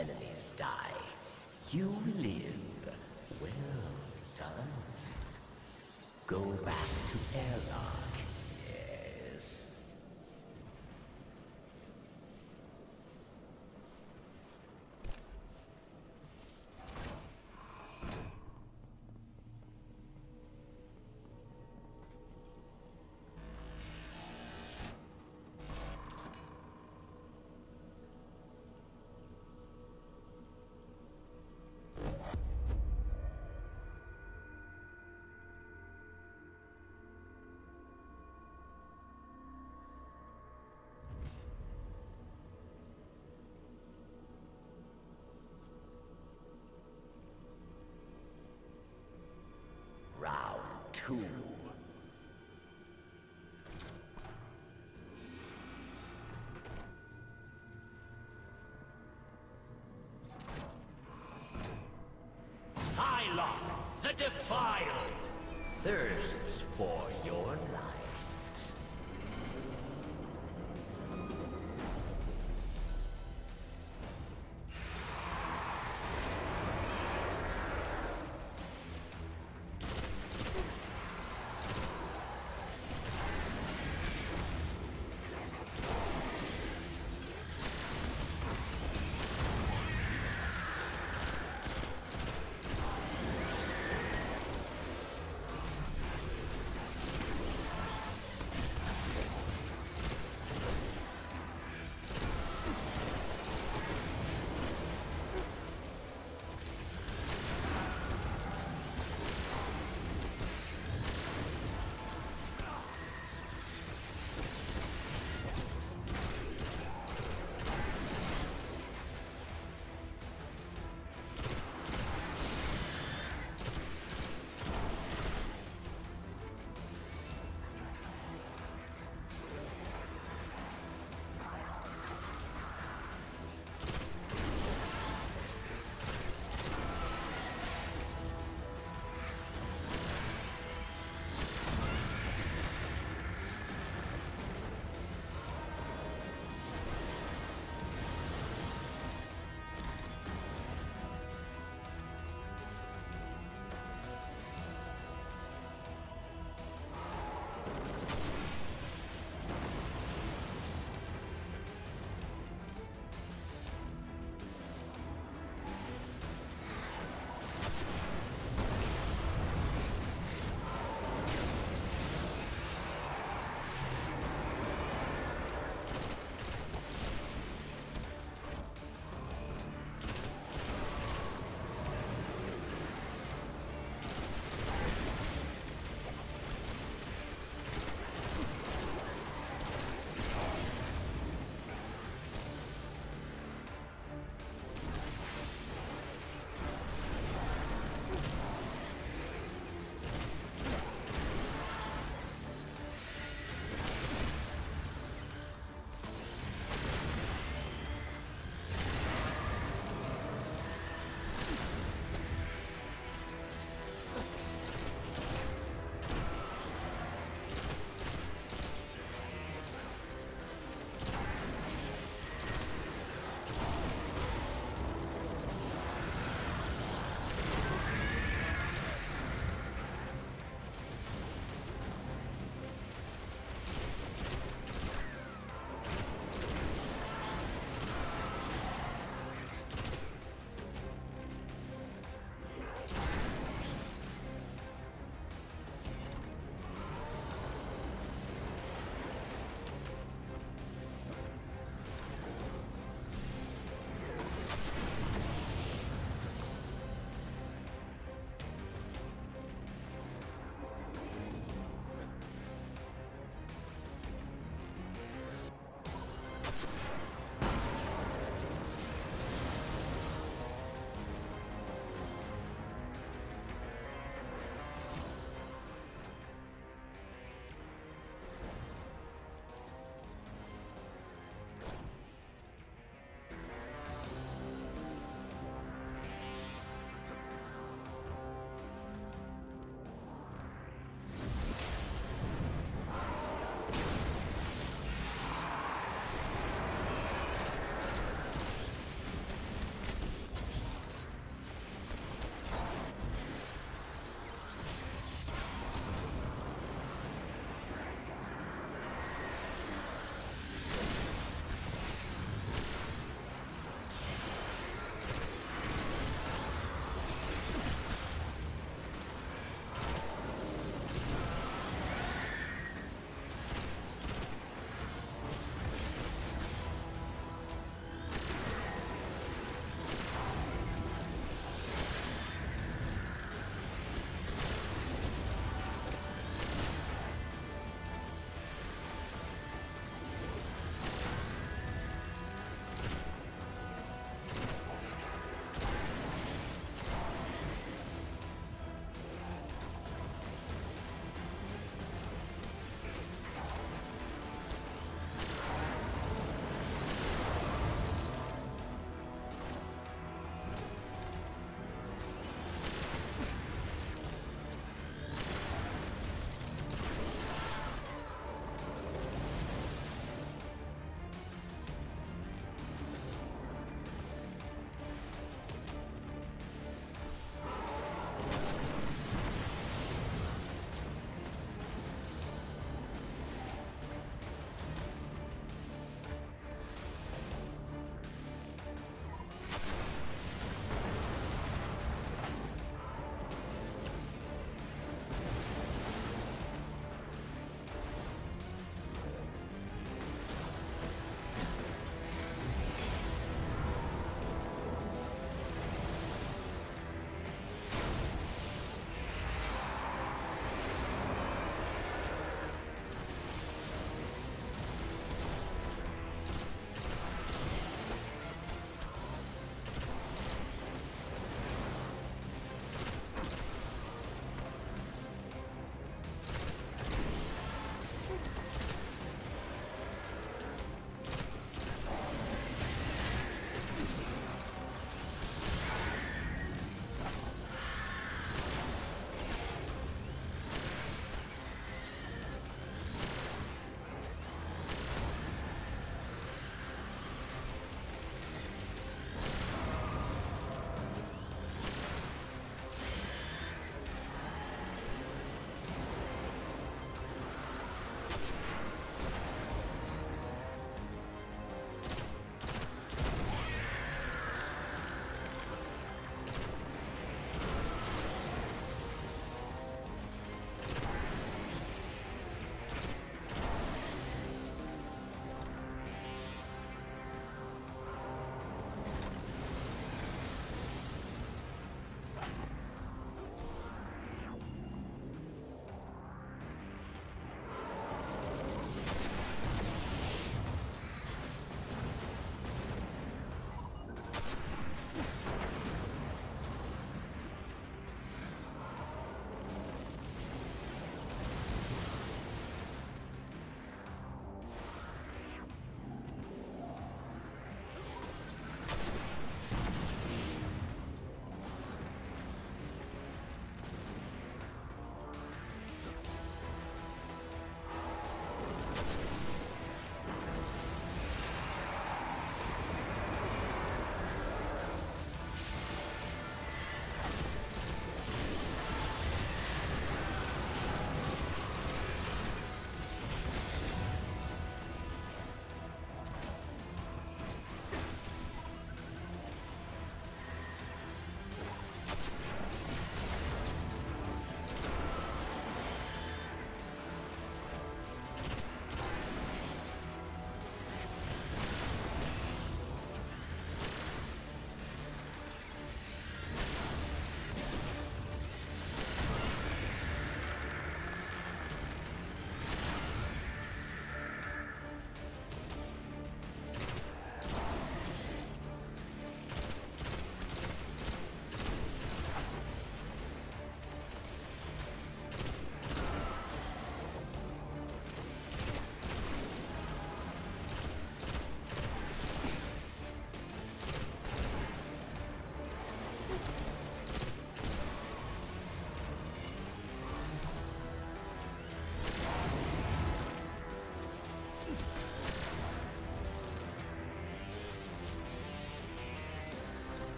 enemies die. You live. Well done. Go back to Airlock. Two. Sylok, the defiled, thirsts for your light.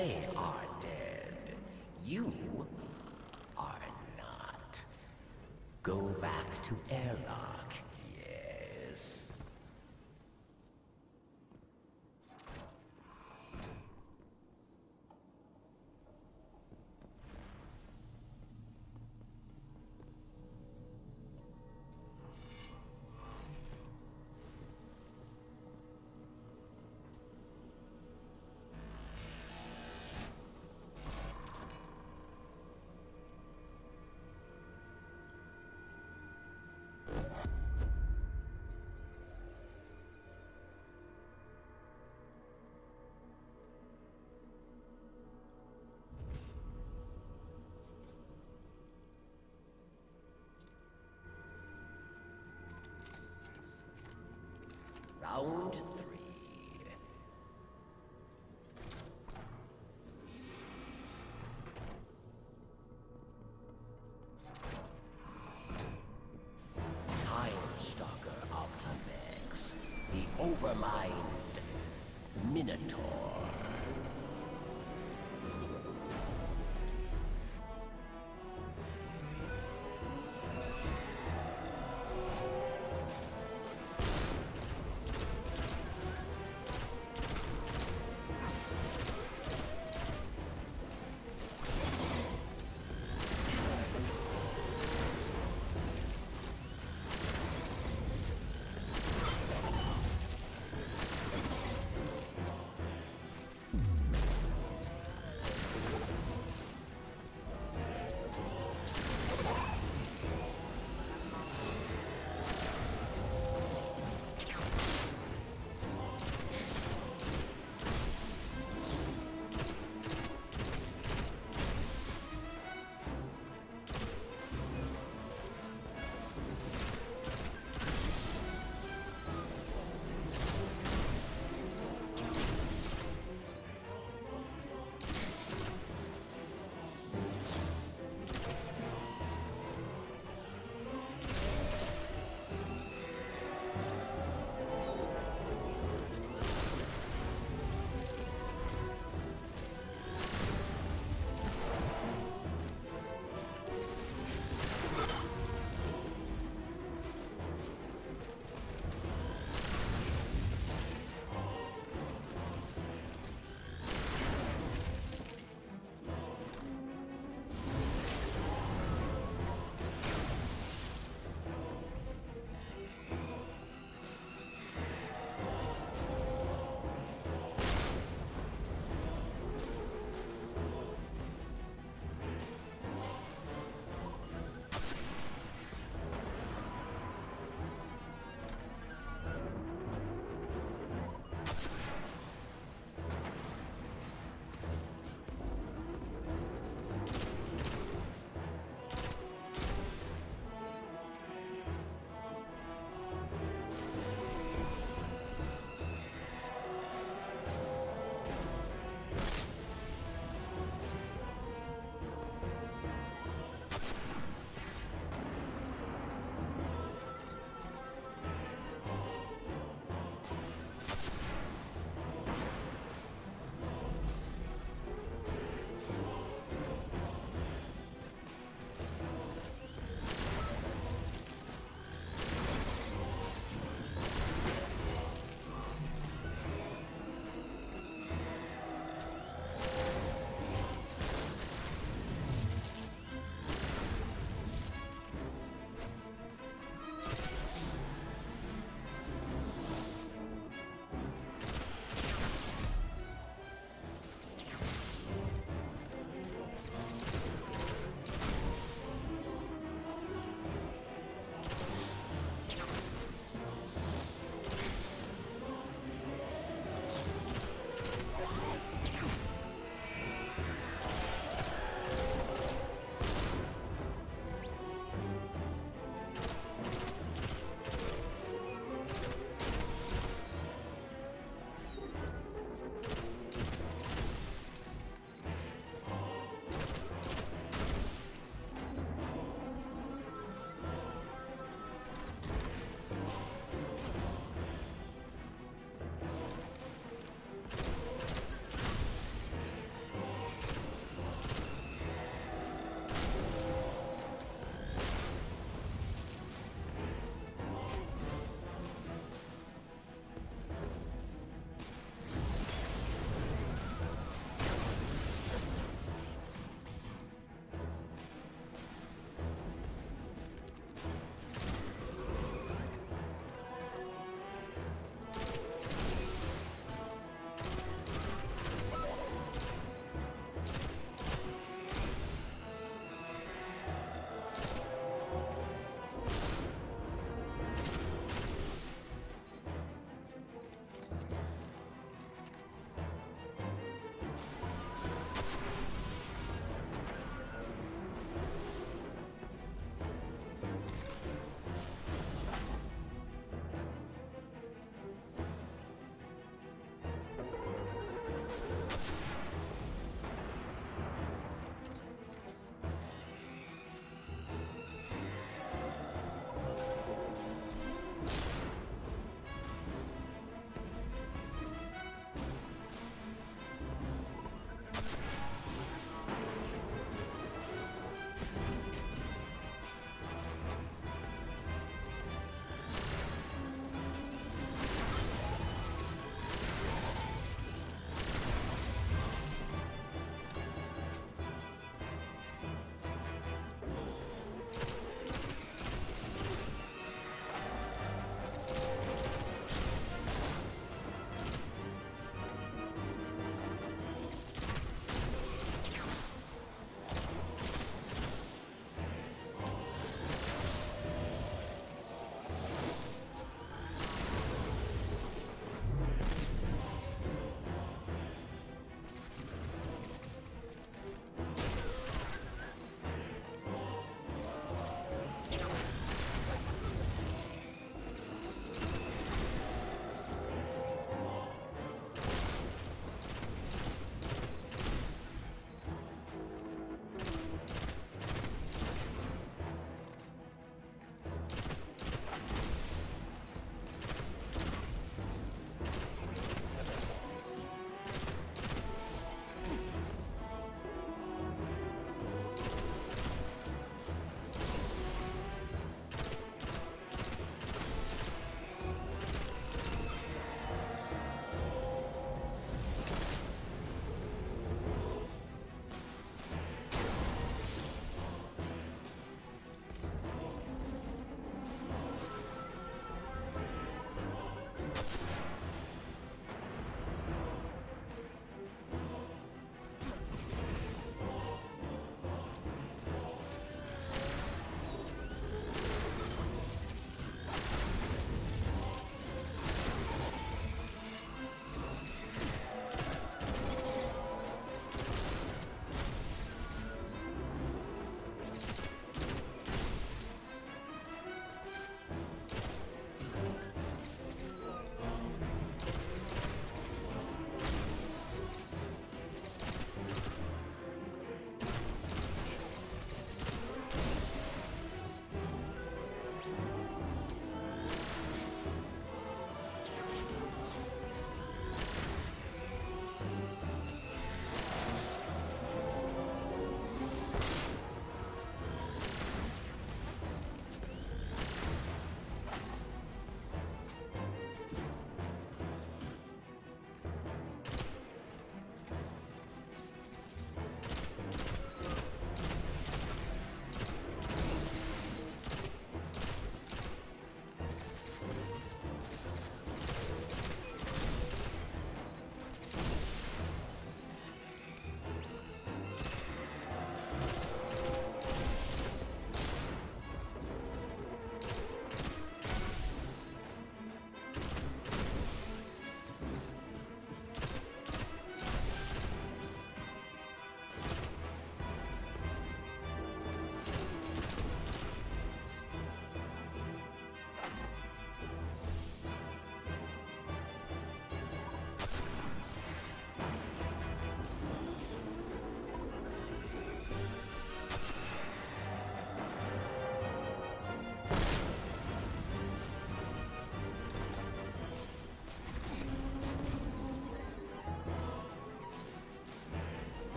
They are dead. You are not. Go back to Airlock, Overmind Minotaur.